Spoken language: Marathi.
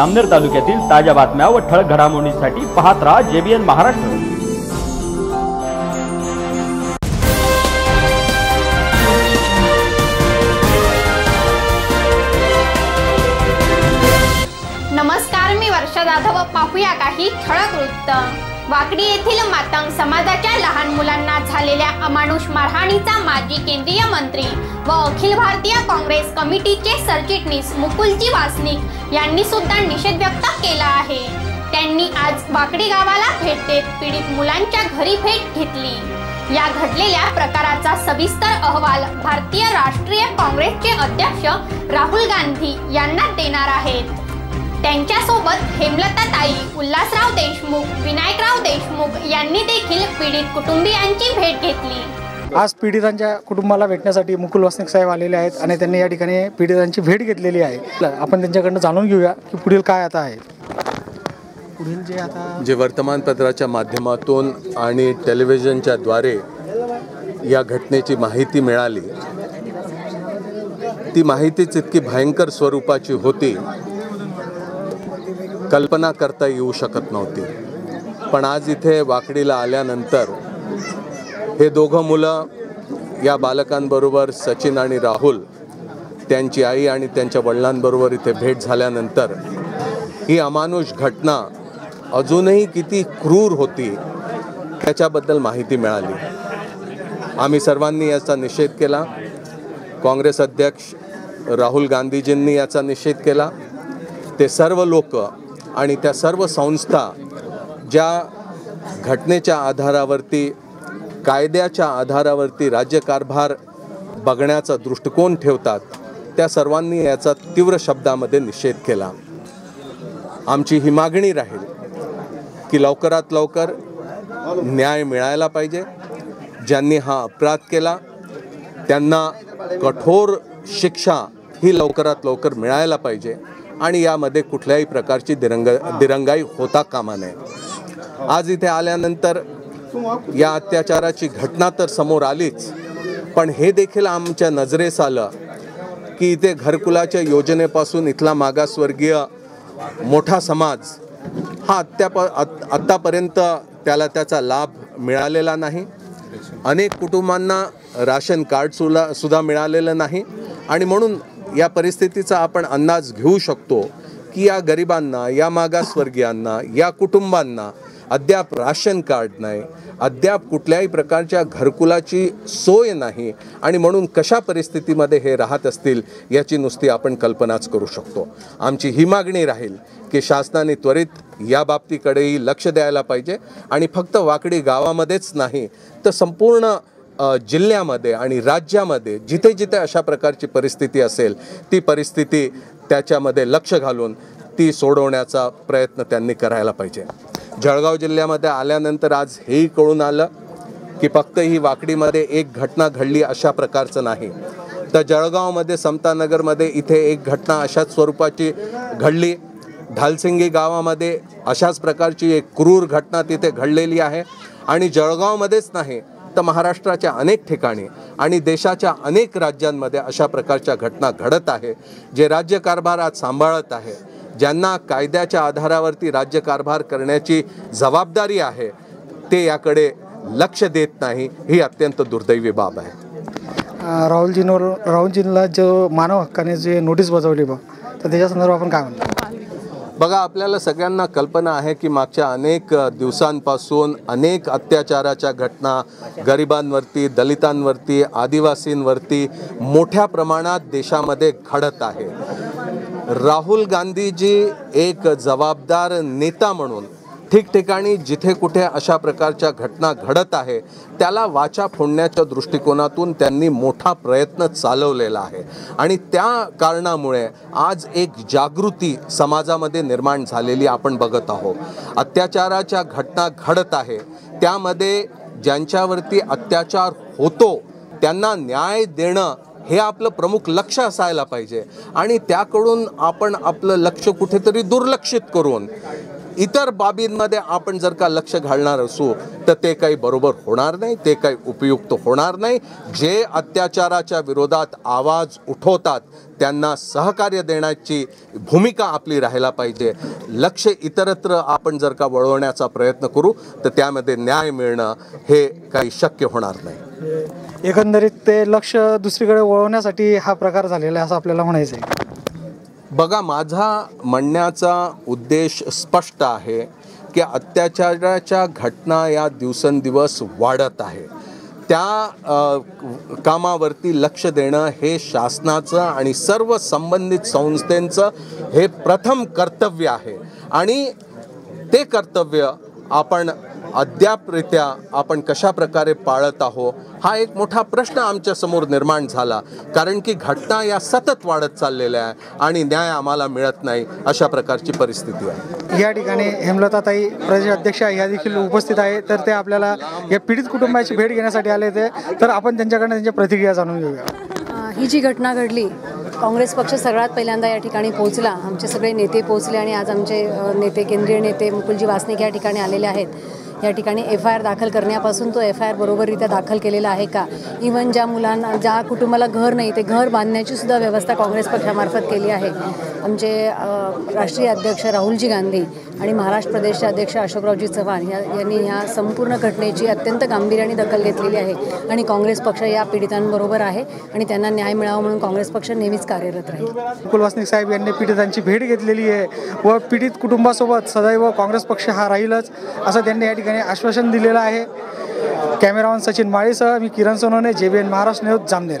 अमनेर तालुक्यातील ताज्या बातम्या व ठळक घडामोडींसाठी पाहत राहा जेबीएन महाराष्ट्र. नमस्कार मी वर्षा जाधव. पाहूया काही ठळक वृत्त. वाकडी येथील मातंग समाजाच्या लहान मुलांना झालेल्या अमानुष मारहाणीचा माजी केंद्रीय मंत्री व अखिल भारतीय काँग्रेस कमिटीचे सरचिटणीस मुकुलजी वासनिक यांनी सुद्धा निषेध व्यक्त केला आहे. त्यांनी आज वाकडी गावाला भेट देत पीडित मुलांच्या घरी भेट घेतली. या घडलेल्या प्रकाराचा सविस्तर अहवाल भारतीय राष्ट्रीय काँग्रेसचे अध्यक्ष राहुल गांधी यांना देणार आहेत. त्यांच्यासोबत हेमलताताई उल्हासराव देशमुख विनायकराव देशमुख यांनी देखील पीडित कुटुंबियांची भेट घेतली. आज पीडितांच्या कुटुंबाला भेटण्यासाठी मुकुल वासनिक साहेब आलेले आहेत आणि त्यांनी या ठिकाणी पीडितांची भेट घेतलेली आहे. आपण त्यांच्याकडनं जाणून घेऊया की पुढील काय आता आहे. पुढील जे आता जे वर्तमानपत्राच्या माध्यमातून आणि टेलिव्हिजनच्या द्वारे या घटनेची माहिती मिळाली ती माहितीच इतकी भयंकर स्वरूपाची होती कल्पना करता येऊ शकत नव्हती. पण आज इथे वाकडीला आल्यानंतर हे दोघं मुलं या बालकांबरोबर सचिन आणि राहुल त्यांची आई आणि त्यांच्या वडिलांबरोबर इथे भेट झाल्यानंतर ही अमानुष घटना अजूनही किती क्रूर होती त्याच्याबद्दल माहिती मिळाली. आम्ही सर्वांनी याचा निषेध केला. काँग्रेस अध्यक्ष राहुल गांधीजींनी याचा निषेध केला. ते सर्व लोक आणि त्या सर्व संस्था ज्या घटनेच्या आधारावरती कायद्याच्या आधारावरती राज्यकारभार बघण्याचा दृष्टिकोन ठेवतात त्या सर्वांनी याचा तीव्र शब्दामध्ये निषेध केला. आमची ही मागणी राहील की लवकरात लवकर न्याय मिळायला पाहिजे. ज्यांनी हा अपराध केला त्यांना कठोर शिक्षा ही लवकरात लवकर मिळायला पाहिजे. आणि यामध्ये कुठल्याही प्रकारची दिरंग दिरंगाई होता कामा नये. आज इथे आल्यानंतर या अत्याचाराची घटना तर समोर आलीच पण हे देखील आमच्या नजरेस आलं की इथे घरकुलाच्या योजनेपासून इथला मागासवर्गीय मोठा समाज हा अत्याप आत- आत्तापर्यंत त्याला त्याचा लाभ मिळालेला नाही. अनेक कुटुंबांना राशन कार्ड सुला सुद्धा मिळालेलं नाही. आणि म्हणून या परिस्थितीचा आपण अंदाज घेऊ शकतो की या गरिबांना या मागासवर्गीयांना या कुटुंबांना अद्याप राशन कार्ड नाही अद्याप कुठल्याही प्रकारच्या घरकुलाची सोय नाही आणि म्हणून कशा परिस्थितीमध्ये हे राहत असतील याची नुसती आपण कल्पनाच करू शकतो. आमची ही मागणी राहील की शासनाने त्वरित या बाबतीकडेही लक्ष द्यायला पाहिजे आणि फक्त वाकडी गावामध्येच नाही तर संपूर्ण जिल्ह्यामध्ये आणि राज्यामध्ये जिथे जिथे अशा प्रकारची परिस्थिती असेल ती परिस्थिती त्याच्यामध्ये लक्ष घालून ती सोडवण्याचा प्रयत्न त्यांनी करायला पाहिजे. जळगाव जिल्ह्यामध्ये आल्यानंतर आज हेही कळून आलं की फक्त ही वाकडीमध्ये एक घटना घडली अशा प्रकारचं नाही. तर जळगावमध्ये समतानगरमध्ये इथे एक घटना अशाच स्वरूपाची घडली. ढालसिंगी गावामध्ये अशाच प्रकारची एक क्रूर घटना तिथे घडलेली आहे. आणि जळगावमध्येच नाही तर महाराष्ट्राच्या अनेक ठिकाणी आणि देशाच्या अनेक राज्यांमध्ये अशा प्रकारच्या घटना घडत आहे जे राज्यकारभार आज सांभाळत आहे. ज्यांना कायद्याच्या आधारावरती राज्यकारभार करण्याची जबाबदारी आहे ते याकडे लक्ष देत नाही ही अत्यंत दुर्दैवी बाब आहे. राहुलजींवर राहुलजींना जो मानव हक्काने जे नोटीस बजावली बा तर त्याच्या संदर्भात आपण काय म्हणतो? बघा आपल्याला सगळ्यांना कल्पना आहे की मागच्या अनेक दिवसांपासून अनेक अत्याचाराच्या घटना गरिबांवरती दलितांवरती आदिवासींवरती मोठ्या प्रमाणात देशामध्ये घडत आहे. राहुल गांधीजी एक जबाबदार नेता म्हणून ठिकठिकाणी जिथे कुठे अशा प्रकारच्या घटना घडत आहे त्याला वाचा फोडण्याच्या दृष्टिकोनातून त्यांनी मोठा प्रयत्न चालवलेला आहे. आणि त्या कारणामुळे आज एक जागृती समाजामध्ये निर्माण झालेली आपण बघत आहोत. अत्याचाराच्या घटना घडत आहे. त्यामध्ये ज्यांच्यावरती अत्याचार होतो त्यांना न्याय देणं हे आपलं प्रमुख लक्ष असायला पाहिजे. आणि त्याकडून आपण आपलं लक्ष कुठेतरी दुर्लक्षित करून इतर बाबींमध्ये आपण जर का लक्ष घालणार असू तर ते काही बरोबर होणार नाही ते काही उपयुक्त होणार नाही. जे अत्याचाराच्या विरोधात आवाज उठवतात त्यांना सहकार्य देण्याची भूमिका आपली राहायला पाहिजे. लक्ष इतरत्र आपण जर का वळवण्याचा प्रयत्न करू तर त्यामध्ये न्याय मिळणं हे काही शक्य होणार नाही. एकंदरीत ते लक्ष दुसरीकडे वळवण्यासाठी हा प्रकार झालेला आहे असं आपल्याला म्हणायचं आहे बघा माझा म्हणण्याचा उद्देश स्पष्ट आहे की अत्याचाराच्या घटना या दिवसेंदिवस वाढत आहे. त्या कामावरती लक्ष देणं हे शासनाचं आणि सर्व संबंधित संस्थेचं हे प्रथम कर्तव्य आहे. आणि ते कर्तव्य आपण अद्यापरित्या आपण कशा प्रकारे पाळत आहो हा एक मोठा प्रश्न आमच्यासमोर निर्माण झाला. कारण की घटना या सतत वाढत चाललेल्या आहे आणि न्याय आम्हाला मिळत नाही अशा प्रकारची परिस्थिती आहे. या ठिकाणी हेमलताताई प्रदेश अध्यक्षा या देखील उपस्थित आहे. तर ते आपल्याला या पीडित कुटुंबाची भेट घेण्यासाठी आले ते तर आपण त्यांच्याकडनं त्यांच्या प्रतिक्रिया जाणून घेऊया. ही जी घटना घडली काँग्रेस पक्ष सगळ्यात पहिल्यांदा या ठिकाणी पोहोचला. आमचे सगळे नेते पोहोचले आणि आज आमचे नेते केंद्रीय नेते मुकुलजी वासनिक या ठिकाणी आलेले आहेत. या ठिकाणी एफ आय आर दाखल करण्यापासून तो एफ आय आर बरोबररित्या दाखल केलेला आहे का? इवन ज्या मुलांना ज्या कुटुंबाला घर नाही ते घर बांधण्याची सुद्धा व्यवस्था काँग्रेस पक्षामार्फत केली आहे. आमचे राष्ट्रीय अध्यक्ष राहुलजी गांधी आणि महाराष्ट्र प्रदेशचे अध्यक्ष अशोकरावजी चव्हाण या यांनी ह्या संपूर्ण घटनेची अत्यंत गांभीर्याने दखल घेतलेली आहे आणि काँग्रेस पक्ष या पीडितांबरोबर आहे आणि त्यांना न्याय मिळावा म्हणून काँग्रेस पक्ष नेहमीच कार्यरत राहील. कुलवासनिक साहेब यांनी पीडितांची भेट घेतलेली आहे व पीडित कुटुंबासोबत सदैव काँग्रेस पक्ष हा राहीलच असं त्यांनी या ठिकाणी आश्वासन दिलेलं आहे. कॅमेरामन सचिन माळीसह मी Kiran Sonawane J B N Maharashtra news Jamner.